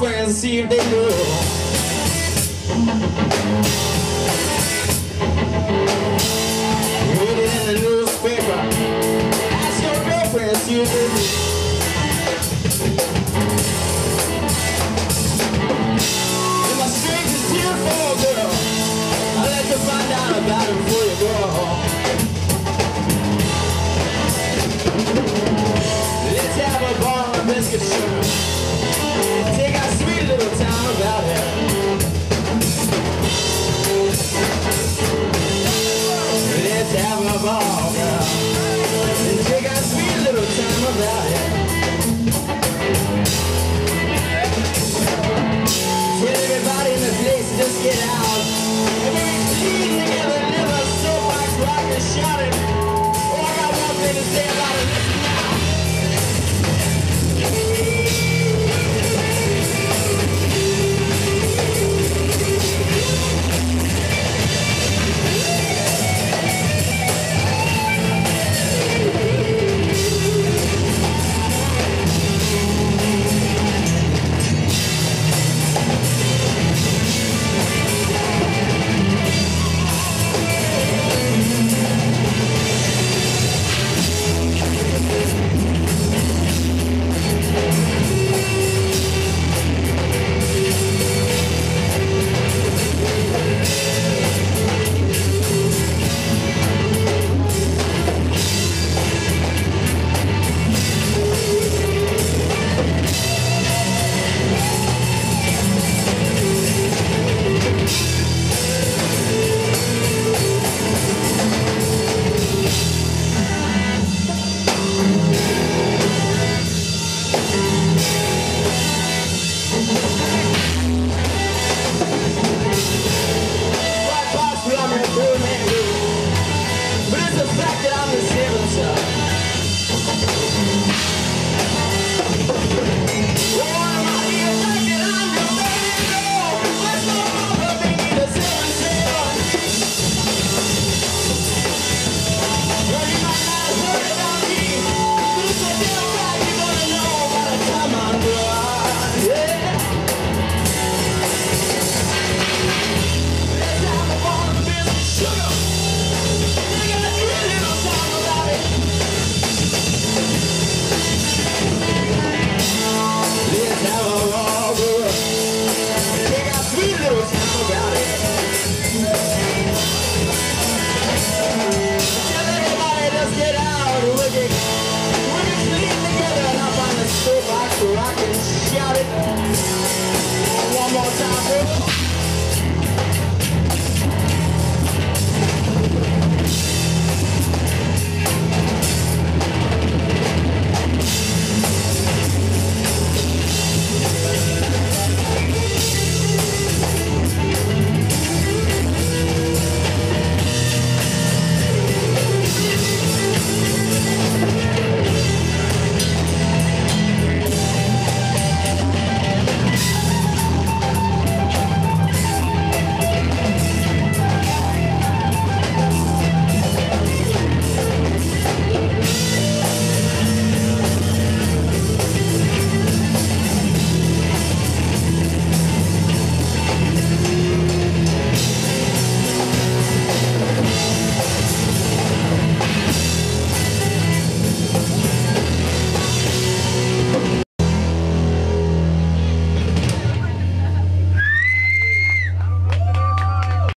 friends see if they know. Read it in the newspaper. Ask your girlfriend, see if they know.